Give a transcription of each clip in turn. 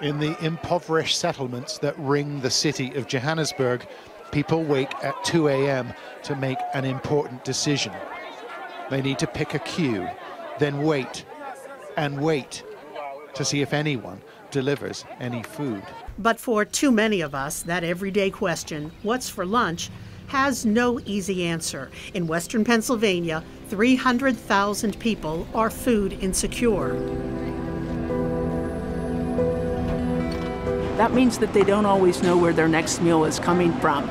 In the impoverished settlements that ring the city of Johannesburg, people wake at 2 a.m. to make an important decision. They need to pick a queue, then wait and wait to see if anyone delivers any food. But for too many of us, that everyday question, what's for lunch, has no easy answer. In western Pennsylvania, 300,000 people are food insecure. That means that they don't always know where their next meal is coming from.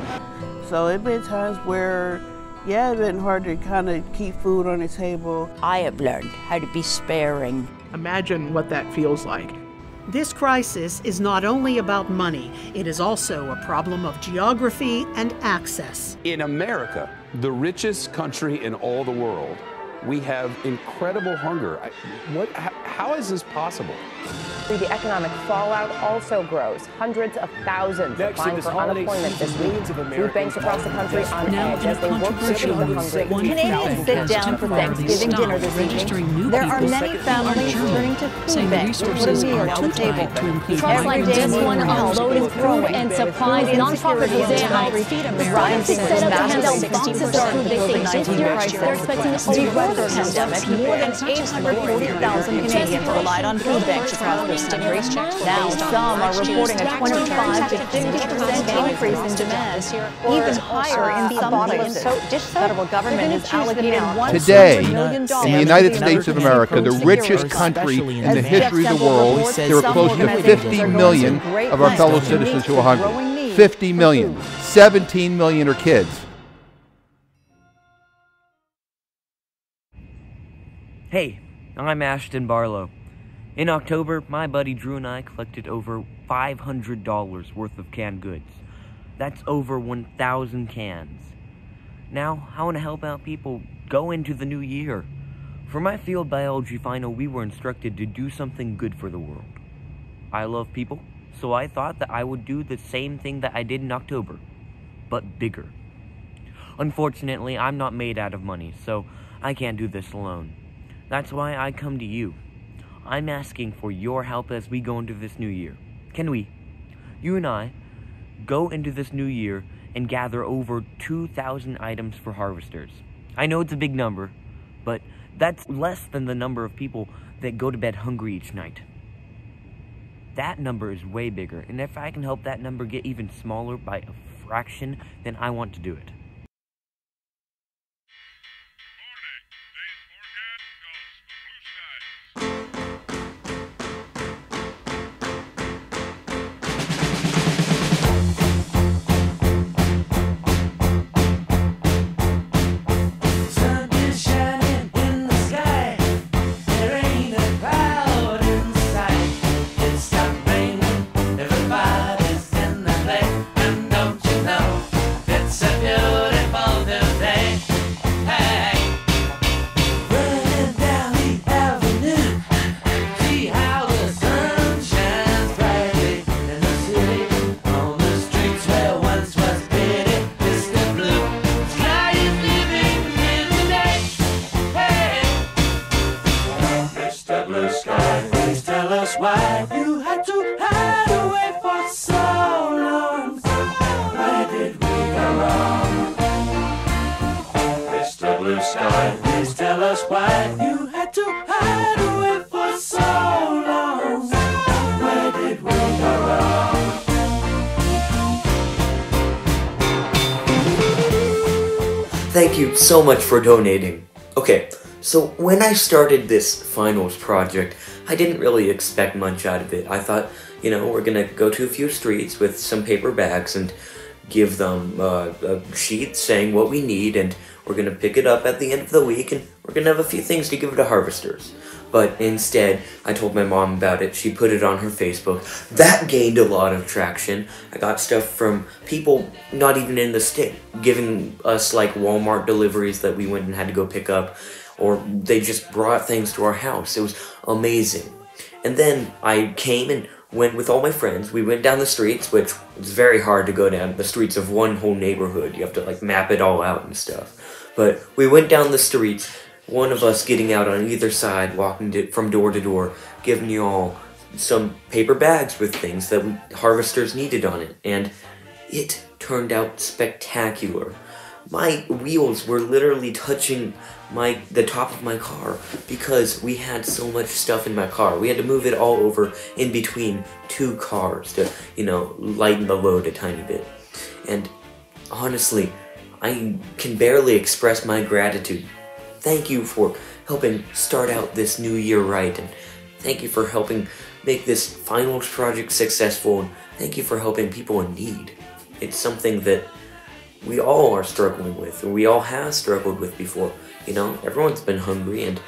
So it been times where, yeah, it's been hard to kind of keep food on the table. I have learned how to be sparing. Imagine what that feels like. This crisis is not only about money, it is also a problem of geography and access. In America, the richest country in all the world, we have incredible hunger. What, how is this possible? The economic fallout also grows. Hundreds of thousands Next, applying for unemployment this week. Food banks across the country on edge as they work to feed the hungry. Canadians sit down for Thanksgiving dinner this evening. There are many families turning to food banks to put a meal on the table. Trust like this one unloaded food and supplies. Nonprofit Jose Alves rising set up to handle boxes of food. They say this year they're expecting over the pandemic. More than 840,000 Canadians relied on food banks across the country. Now some are reporting a 25 to 50 percent increase in demand, even higher in some places. The federal government has allocated one Today, million in the United States of America, the richest country in the history of the world, there are close to 50 million of our fellow citizens who are hungry. 50 million. 17 million are kids. Hey, I'm Ashton Barlow. In October, my buddy Drew and I collected over $500 worth of canned goods. That's over 1,000 cans. Now, I want to help out people go into the new year. For my field biology final, we were instructed to do something good for the world. I love people, so I thought that I would do the same thing that I did in October, but bigger. Unfortunately, I'm not made out of money, so I can't do this alone. That's why I come to you. I'm asking for your help as we go into this new year. Can we, you and I, go into this new year and gather over 2,000 items for harvesters? I know it's a big number, but that's less than the number of people that go to bed hungry each night. That number is way bigger, and if I can help that number get even smaller by a fraction, then I want to do it. Us why you had to hide away for so long. Where did we go wrong? Mr. Blue Sky, please tell us why you had to hide away for so long. Where did we go wrong? Thank you so much for donating. Okay, so when I started this finals project, I didn't really expect much out of it. I thought, you know, we're gonna go to a few streets with some paper bags and give them uh, a sheet saying what we need, and we're gonna pick it up at the end of the week, and we're gonna have a few things to give to harvesters. But instead, I told my mom about it. She put it on her Facebook. That gained a lot of traction. I got stuff from people not even in the state giving us like Walmart deliveries that we went and had to go pick up, or they just brought things to our house. It was amazing. And then I came and went with all my friends. We went down the streets, which was very hard to go down the streets of one whole neighborhood. You have to like map it all out and stuff. But we went down the streets, one of us getting out on either side, walking to, from door to door, giving you all some paper bags with things that harvesters needed on it, and it turned out spectacular. My wheels were literally touching my the top of my car because we had so much stuff in my car. We had to move it all over in between two cars to, you know, lighten the load a tiny bit. And honestly, I can barely express my gratitude. Thank you for helping start out this new year right, and thank you for helping make this final project successful, and thank you for helping people in need. It's something that we all are struggling with, or we all have struggled with before. You know, everyone's been hungry, and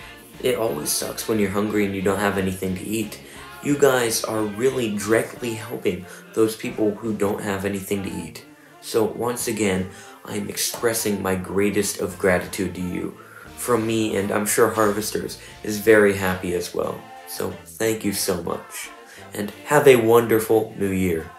it always sucks when you're hungry and you don't have anything to eat. You guys are really directly helping those people who don't have anything to eat. So, once again, I'm expressing my greatest of gratitude to you. From me, and I'm sure Harvesters is very happy as well. So, thank you so much. And have a wonderful new year.